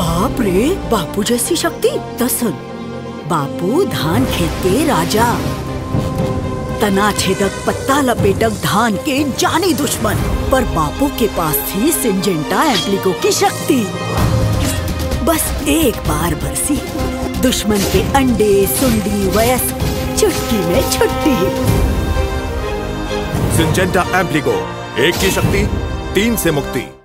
बाप रे, बापू जैसी शक्ति तसन बापू धान खेत के राजा। तना छेदक, पत्ता लपेटक धान के जानी दुश्मन। पर बापू के पास थी सिंजेंटा एम्प्लिको की शक्ति। बस एक बार बरसी। दुश्मन के अंडे, सुंडी, वयस्क, चुटकी में छुट्टी। सिंजेंटा एम्प्लिगो एक की शक्ति, तीन से मुक्ति।